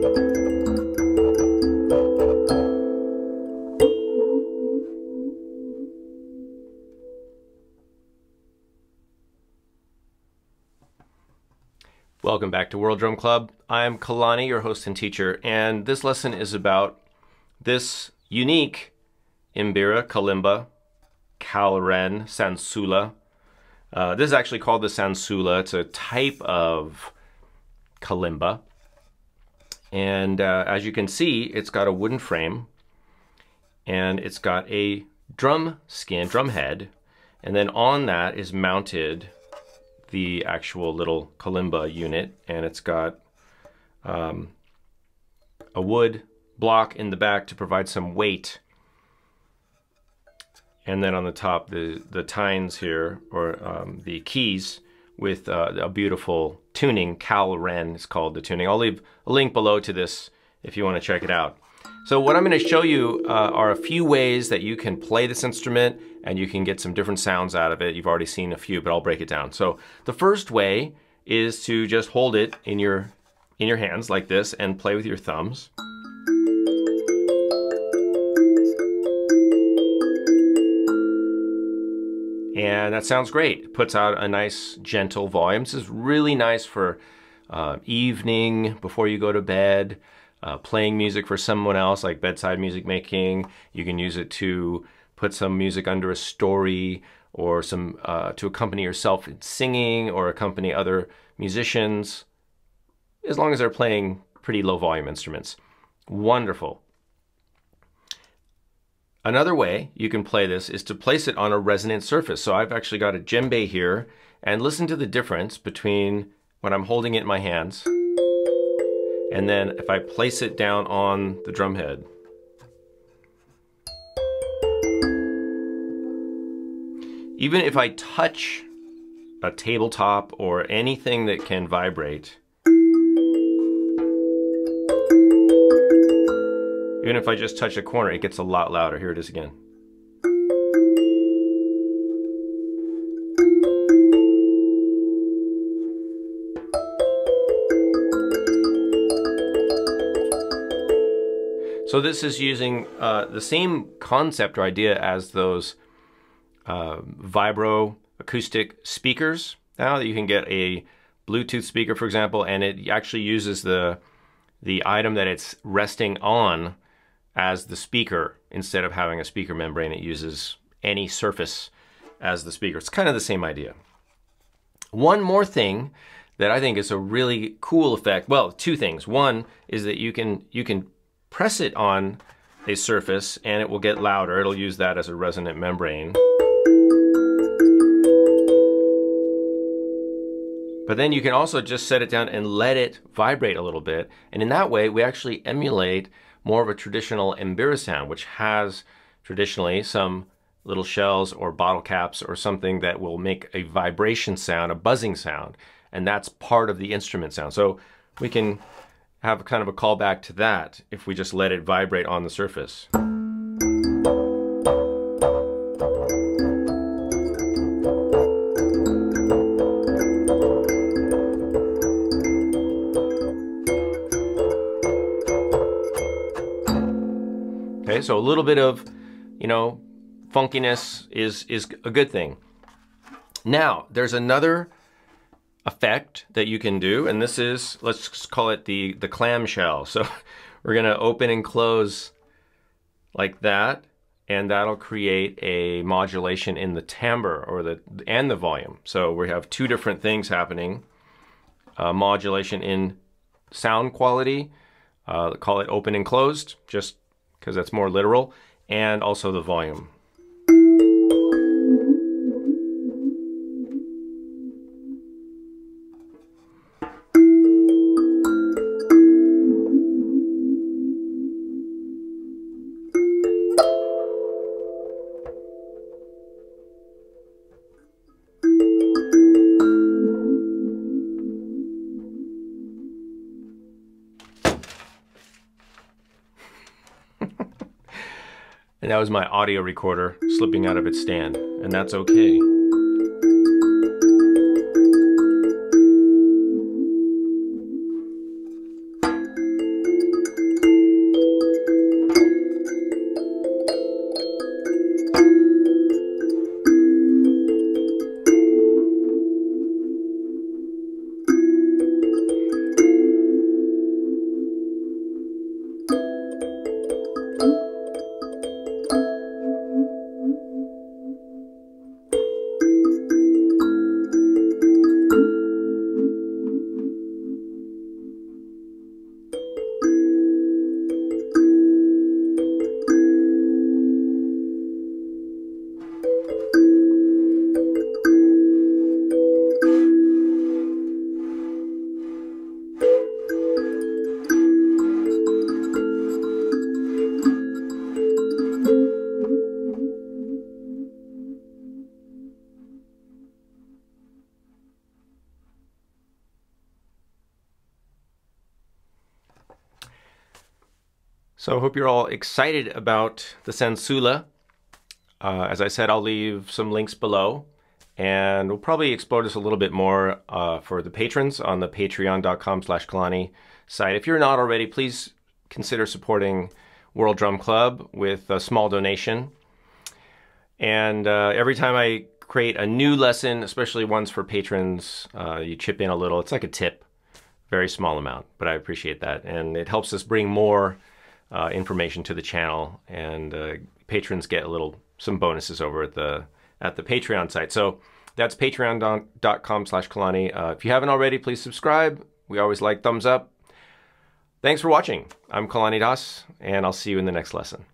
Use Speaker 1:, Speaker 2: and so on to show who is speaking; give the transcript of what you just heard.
Speaker 1: Welcome back to World Drum Club. I'm Kalani, your host and teacher, and this lesson is about this unique imbira, kalimba, kalren, sansula. Uh, this is actually called the sansula. It's a type of kalimba. And uh, as you can see, it's got a wooden frame and it's got a drum skin, drum head, and then on that is mounted the actual little kalimba unit and it's got um, a wood block in the back to provide some weight. And then on the top the the tines here or um, the keys with uh, a beautiful tuning Kal-Ren is called the tuning I'll leave a link below to this if you want to check it out so what I'm going to show you uh, are a few ways that you can play this instrument and you can get some different sounds out of it. You've already seen a few, but I'll break it down. So the first way is to just hold it in your, in your hands like this and play with your thumbs. And that sounds great. It puts out a nice gentle volume. This is really nice for uh, evening, before you go to bed uh, playing music for someone else, like bedside music making. You can use it to put some music under a story or some uh, to accompany yourself in singing or accompany other musicians, as long as they're playing pretty low volume instruments. Wonderful. Another way you can play this is to place it on a resonant surface. So I've actually got a djembe here and listen to the difference between when I'm holding it in my hands and then if I place it down on the drum head, even if I touch a tabletop or anything that can vibrate, even if I just touch a corner, it gets a lot louder. Here it is again. So this is using uh, the same concept or idea as those uh, vibro acoustic speakers now that you can get a Bluetooth speaker, for example, and it actually uses the the item that it's resting on as the speaker instead of having a speaker membrane. It uses any surface as the speaker. It's kind of the same idea. One more thing that I think is a really cool effect. Well, two things. One is that you can you can press it on a surface and it will get louder. It'll use that as a resonant membrane. But then you can also just set it down and let it vibrate a little bit. And in that way, we actually emulate more of a traditional mbira sound, which has traditionally some little shells or bottle caps or something that will make a vibration sound, a buzzing sound. And that's part of the instrument sound. So we can have kind of a callback to that if we just let it vibrate on the surface. Okay, so a little bit of, you know, funkiness is, is a good thing. Now, there's another effect that you can do, and this is, let's call it the, the clamshell. So we're gonna open and close like that, and that'll create a modulation in the timbre or the and the volume. So we have two different things happening. Uh, modulation in sound quality, uh, call it open and closed, just because that's more literal, and also the volume. And that was my audio recorder slipping out of its stand, and that's okay. So I hope you're all excited about the Sansula. Uh, as I said, I'll leave some links below. And we'll probably explore this a little bit more uh, for the patrons on the patreon.com slash Kalani site. If you're not already, please consider supporting World Drum Club with a small donation. And uh, every time I create a new lesson, especially ones for patrons, uh, you chip in a little. It's like a tip, very small amount, but I appreciate that. And it helps us bring more uh, information to the channel, and uh, patrons get a little some bonuses over at the at the Patreon site. So that's patreon.com slash Kalani. Uh, if you haven't already, please subscribe. We always like thumbs up. Thanks for watching. I'm Kalani Das, and I'll see you in the next lesson.